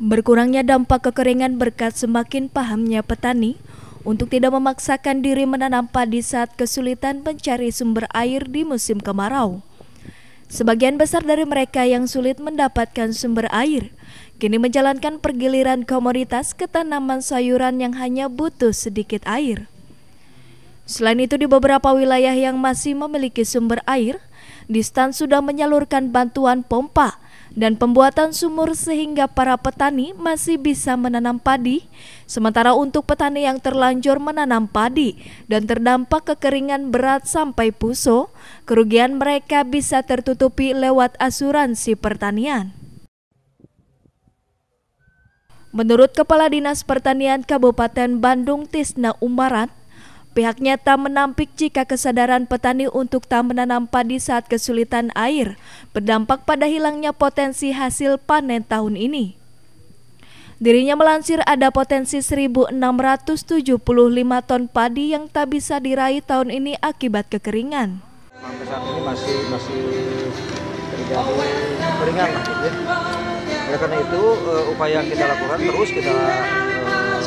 Berkurangnya dampak kekeringan berkat semakin pahamnya petani untuk tidak memaksakan diri menanam padi saat kesulitan mencari sumber air di musim kemarau. Sebagian besar dari mereka yang sulit mendapatkan sumber air kini menjalankan pergiliran komoditas ke tanaman sayuran yang hanya butuh sedikit air. Selain itu di beberapa wilayah yang masih memiliki sumber air, Distan sudah menyalurkan bantuan pompa dan pembuatan sumur sehingga para petani masih bisa menanam padi. Sementara untuk petani yang terlanjur menanam padi dan terdampak kekeringan berat sampai puso, kerugian mereka bisa tertutupi lewat asuransi pertanian. Menurut Kepala Dinas Pertanian Kabupaten Bandung Tisna Umaran, Pihaknya tak menampik jika kesadaran petani untuk tak menanam padi saat kesulitan air berdampak pada hilangnya potensi hasil panen tahun ini. Dirinya melansir ada potensi 1.675 ton padi yang tak bisa diraih tahun ini akibat kekeringan. Sampai saat ini masih masih terjadi kekeringan ya. Oleh karena itu uh, upaya kita lakukan terus kita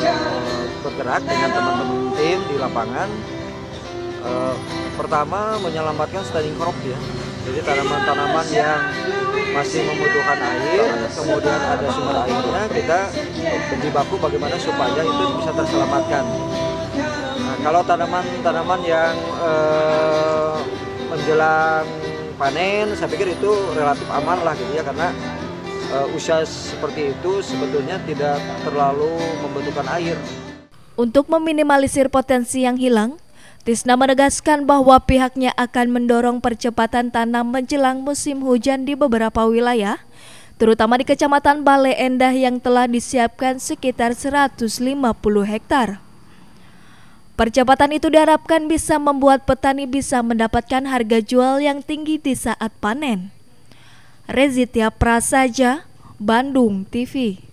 uh, bergerak dengan teman-teman tim di lapangan. Uh, pertama menyelamatkan standing crop ya. Jadi tanaman-tanaman yang masih membutuhkan air, kemudian ada sumber airnya, kita baku bagaimana supaya itu bisa terselamatkan. Nah, kalau tanaman-tanaman yang uh, menjelang panen, saya pikir itu relatif aman lah gitu ya, karena uh, usia seperti itu sebetulnya tidak terlalu membutuhkan air. Untuk meminimalisir potensi yang hilang, Tisna menegaskan bahwa pihaknya akan mendorong percepatan tanam menjelang musim hujan di beberapa wilayah, terutama di Kecamatan Bale Endah yang telah disiapkan sekitar 150 hektar. Percepatan itu diharapkan bisa membuat petani bisa mendapatkan harga jual yang tinggi di saat panen. Rezitia Prasaja, Bandung TV